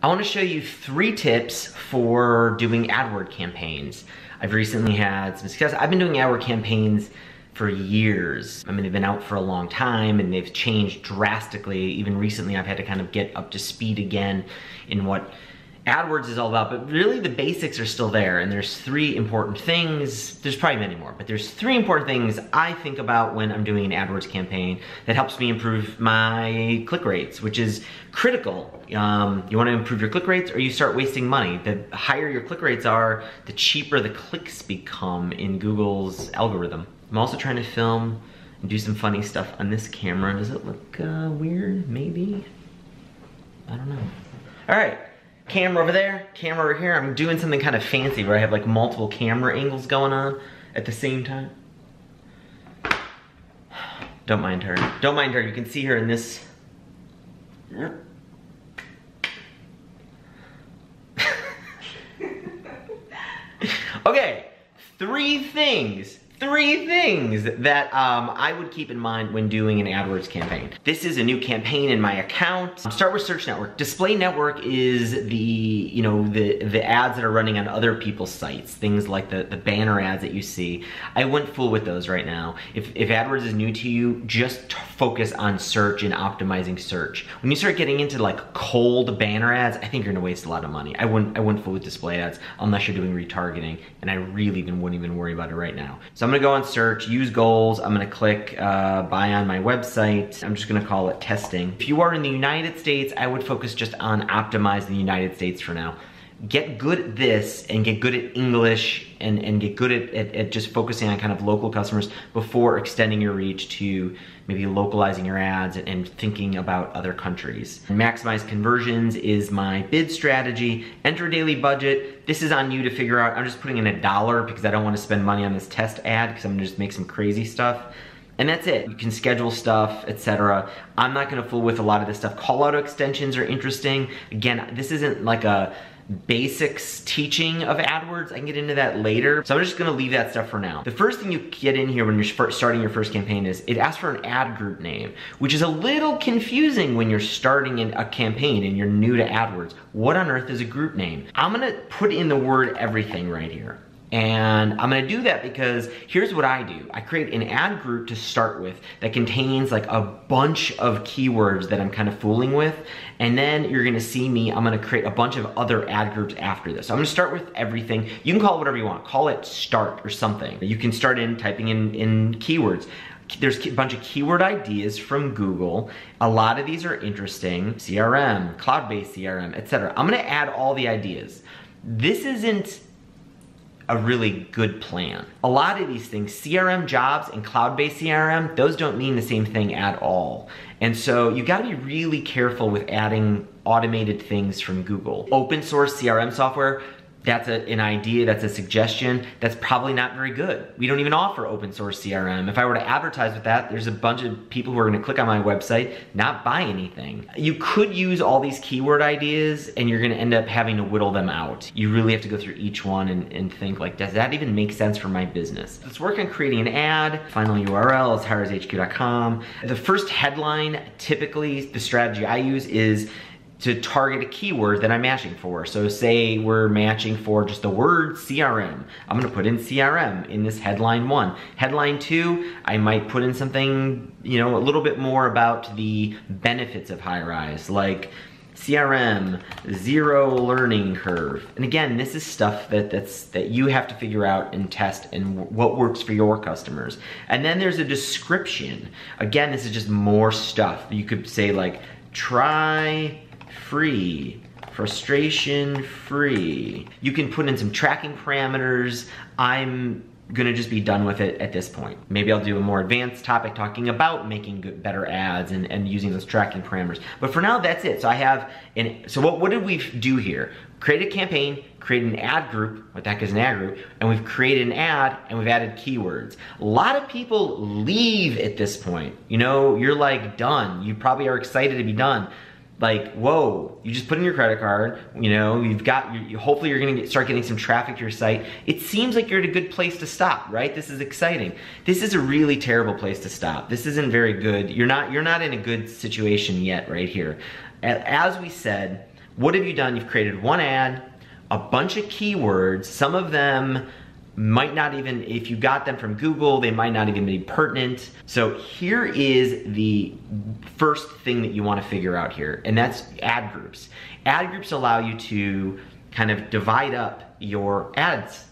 I wanna show you three tips for doing AdWord campaigns. I've recently had some success. I've been doing AdWord campaigns for years. I mean, they've been out for a long time and they've changed drastically. Even recently, I've had to kind of get up to speed again in what AdWords is all about, but really the basics are still there. And there's three important things. There's probably many more, but there's three important things I think about when I'm doing an AdWords campaign that helps me improve my click rates, which is critical. Um, you wanna improve your click rates or you start wasting money. The higher your click rates are, the cheaper the clicks become in Google's algorithm. I'm also trying to film and do some funny stuff on this camera. Does it look uh, weird? Maybe? I don't know. All right, camera over there, camera over here. I'm doing something kind of fancy where I have like multiple camera angles going on at the same time. Don't mind her. Don't mind her. You can see her in this. okay, three things three things that um, I would keep in mind when doing an AdWords campaign. This is a new campaign in my account. Start with Search Network. Display Network is the, you know, the, the ads that are running on other people's sites, things like the, the banner ads that you see. I wouldn't fool with those right now. If, if AdWords is new to you, just focus on search and optimizing search. When you start getting into like cold banner ads, I think you're gonna waste a lot of money. I wouldn't, I wouldn't fool with display ads unless you're doing retargeting, and I really even wouldn't even worry about it right now. So I'm gonna go on search, use goals. I'm gonna click uh, buy on my website. I'm just gonna call it testing. If you are in the United States, I would focus just on optimizing the United States for now get good at this and get good at English and, and get good at, at, at, just focusing on kind of local customers before extending your reach to maybe localizing your ads and, and thinking about other countries. Maximize conversions is my bid strategy. Enter daily budget. This is on you to figure out. I'm just putting in a dollar because I don't want to spend money on this test ad because I'm gonna just make some crazy stuff. And that's it. You can schedule stuff, etc. I'm not gonna fool with a lot of this stuff. Call out extensions are interesting. Again, this isn't like a basics teaching of AdWords. I can get into that later. So I'm just gonna leave that stuff for now. The first thing you get in here when you're starting your first campaign is it asks for an ad group name, which is a little confusing when you're starting a campaign and you're new to AdWords. What on earth is a group name? I'm gonna put in the word everything right here. And I'm gonna do that because here's what I do. I create an ad group to start with that contains like a bunch of keywords that I'm kind of fooling with. And then you're gonna see me, I'm gonna create a bunch of other ad groups after this. So I'm gonna start with everything. You can call it whatever you want. Call it start or something. You can start in typing in, in keywords there's a bunch of keyword ideas from Google. A lot of these are interesting. CRM, cloud-based CRM, etc. I'm gonna add all the ideas. This isn't a really good plan. A lot of these things, CRM jobs and cloud-based CRM, those don't mean the same thing at all. And so you gotta be really careful with adding automated things from Google. Open source CRM software, that's a, an idea, that's a suggestion, that's probably not very good. We don't even offer open source CRM. If I were to advertise with that, there's a bunch of people who are gonna click on my website, not buy anything. You could use all these keyword ideas and you're gonna end up having to whittle them out. You really have to go through each one and, and think like, does that even make sense for my business? Let's work on creating an ad. Final URL is highrisehq.com. The first headline, typically the strategy I use is to target a keyword that I'm matching for. So say we're matching for just the word CRM. I'm gonna put in CRM in this headline one. Headline two, I might put in something, you know, a little bit more about the benefits of Highrise, like CRM, zero learning curve. And again, this is stuff that, that's, that you have to figure out and test and what works for your customers. And then there's a description. Again, this is just more stuff. You could say like, try free, frustration free. You can put in some tracking parameters. I'm gonna just be done with it at this point. Maybe I'll do a more advanced topic talking about making good, better ads and, and using those tracking parameters. But for now, that's it. So I have, an, so what, what did we do here? Create a campaign, create an ad group, what the heck is an ad group, and we've created an ad and we've added keywords. A lot of people leave at this point. You know, you're like done. You probably are excited to be done like whoa you just put in your credit card you know you've got you, hopefully you're gonna get, start getting some traffic to your site. It seems like you're at a good place to stop right? This is exciting. This is a really terrible place to stop. This isn't very good. You're not you're not in a good situation yet right here. As we said what have you done? You've created one ad, a bunch of keywords, some of them might not even, if you got them from Google, they might not even be pertinent. So here is the first thing that you wanna figure out here, and that's ad groups. Ad groups allow you to kind of divide up your ads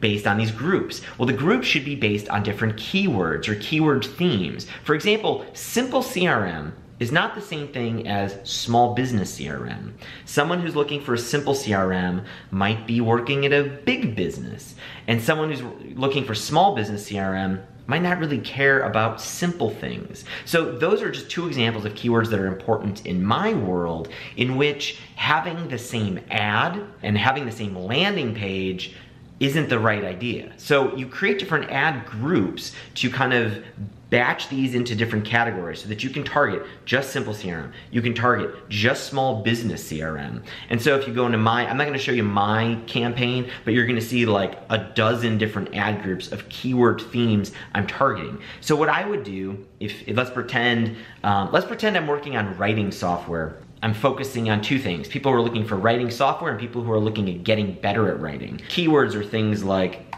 based on these groups. Well, the groups should be based on different keywords or keyword themes. For example, simple CRM is not the same thing as small business CRM. Someone who's looking for a simple CRM might be working at a big business, and someone who's looking for small business CRM might not really care about simple things. So those are just two examples of keywords that are important in my world in which having the same ad and having the same landing page isn't the right idea. So you create different ad groups to kind of batch these into different categories so that you can target just simple CRM. You can target just small business CRM. And so if you go into my, I'm not gonna show you my campaign, but you're gonna see like a dozen different ad groups of keyword themes I'm targeting. So what I would do, if, if let's pretend, um, let's pretend I'm working on writing software I'm focusing on two things. People who are looking for writing software and people who are looking at getting better at writing. Keywords are things like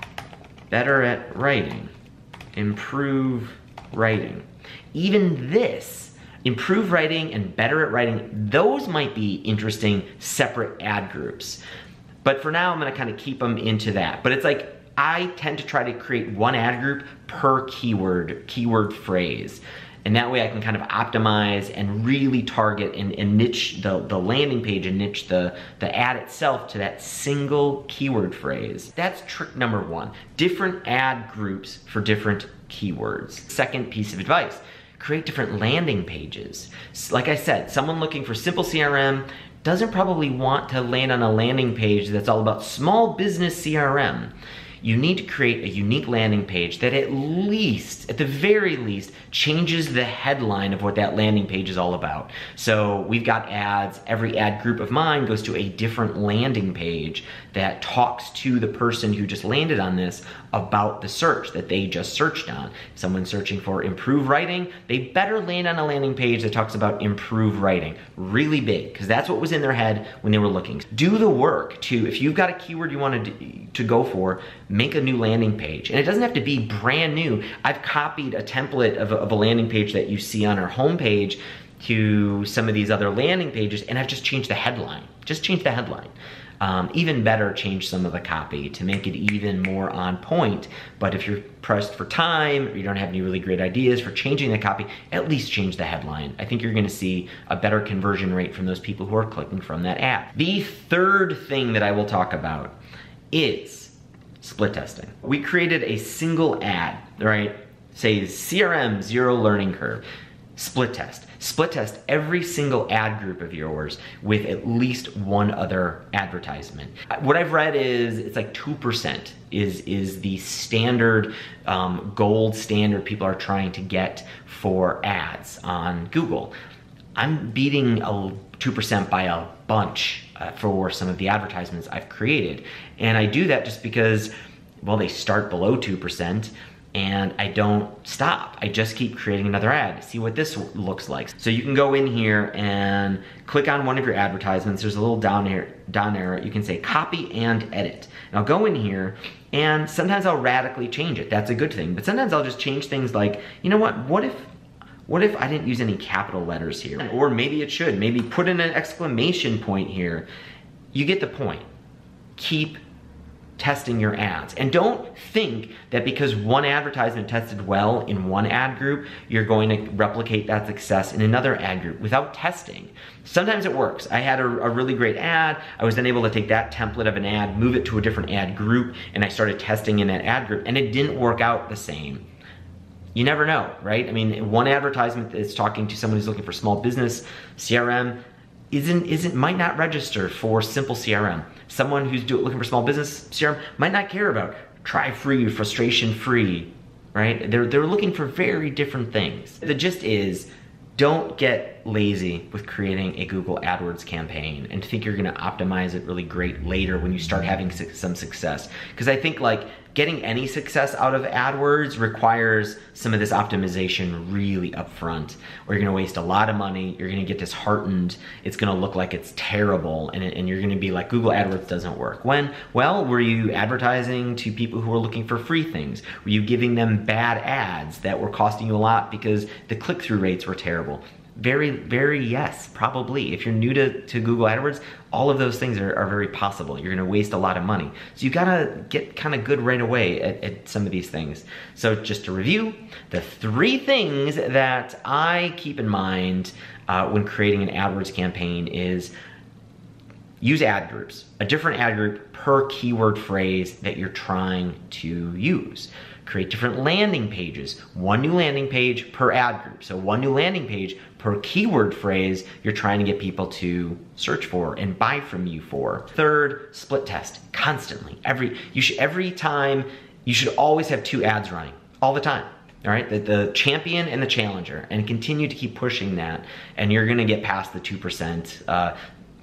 better at writing, improve writing. Even this, improve writing and better at writing, those might be interesting separate ad groups. But for now, I'm gonna kind of keep them into that. But it's like, I tend to try to create one ad group per keyword, keyword phrase. And that way I can kind of optimize and really target and, and niche the, the landing page and niche the, the ad itself to that single keyword phrase. That's trick number one. Different ad groups for different keywords. Second piece of advice, create different landing pages. Like I said, someone looking for simple CRM doesn't probably want to land on a landing page that's all about small business CRM you need to create a unique landing page that at least, at the very least, changes the headline of what that landing page is all about. So we've got ads, every ad group of mine goes to a different landing page that talks to the person who just landed on this about the search that they just searched on. Someone searching for improve writing, they better land on a landing page that talks about improve writing. Really big, because that's what was in their head when they were looking. Do the work to, if you've got a keyword you want to, to go for, make a new landing page. And it doesn't have to be brand new. I've copied a template of a, of a landing page that you see on our homepage to some of these other landing pages and I've just changed the headline. Just change the headline. Um, even better, change some of the copy to make it even more on point. But if you're pressed for time, or you don't have any really great ideas for changing the copy, at least change the headline. I think you're gonna see a better conversion rate from those people who are clicking from that ad. The third thing that I will talk about is split testing. We created a single ad, right? Say CRM zero learning curve, split test. Split test every single ad group of yours with at least one other advertisement. What I've read is it's like 2% is, is the standard, um, gold standard people are trying to get for ads on Google. I'm beating a 2% by a bunch uh, for some of the advertisements I've created. And I do that just because, well, they start below 2% and I don't stop. I just keep creating another ad. See what this looks like. So you can go in here and click on one of your advertisements. There's a little down arrow, down arrow. You can say copy and edit. And I'll go in here and sometimes I'll radically change it. That's a good thing. But sometimes I'll just change things like, you know what, what if what if I didn't use any capital letters here? Or maybe it should. Maybe put in an exclamation point here. You get the point. Keep testing your ads. And don't think that because one advertisement tested well in one ad group, you're going to replicate that success in another ad group without testing. Sometimes it works. I had a, a, really great ad. I was then able to take that template of an ad, move it to a different ad group, and I started testing in that ad group, and it didn't work out the same you never know, right? I mean, one advertisement that's talking to someone who's looking for small business CRM isn't isn't might not register for simple CRM. Someone who's do, looking for small business CRM might not care about try free, frustration free, right? They're they're looking for very different things. The gist is don't get lazy with creating a Google AdWords campaign and think you're gonna optimize it really great later when you start having some success. Because I think like getting any success out of AdWords requires some of this optimization really upfront, or you're gonna waste a lot of money, you're gonna get disheartened, it's gonna look like it's terrible, and, and you're gonna be like, Google AdWords doesn't work. When? Well, were you advertising to people who were looking for free things? Were you giving them bad ads that were costing you a lot because the click-through rates were terrible? Very, very yes, probably. If you're new to, to Google AdWords, all of those things are, are very possible. You're gonna waste a lot of money. So you gotta get kind of good right away at, at some of these things. So just to review, the three things that I keep in mind uh, when creating an AdWords campaign is use ad groups, a different ad group per keyword phrase that you're trying to use. Create different landing pages, one new landing page per ad group. So one new landing page per keyword phrase you're trying to get people to search for and buy from you for. Third, split test constantly. Every you should every time you should always have two ads running all the time all right, the, the champion and the challenger, and continue to keep pushing that, and you're gonna get past the 2%. Uh,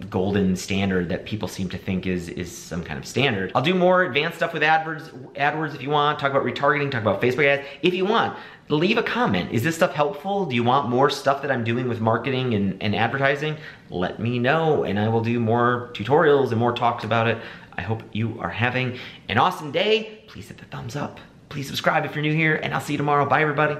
golden standard that people seem to think is is some kind of standard. I'll do more advanced stuff with AdWords, AdWords if you want, talk about retargeting, talk about Facebook ads, if you want. Leave a comment. Is this stuff helpful? Do you want more stuff that I'm doing with marketing and, and advertising? Let me know and I will do more tutorials and more talks about it. I hope you are having an awesome day. Please hit the thumbs up. Please subscribe if you're new here and I'll see you tomorrow. Bye everybody.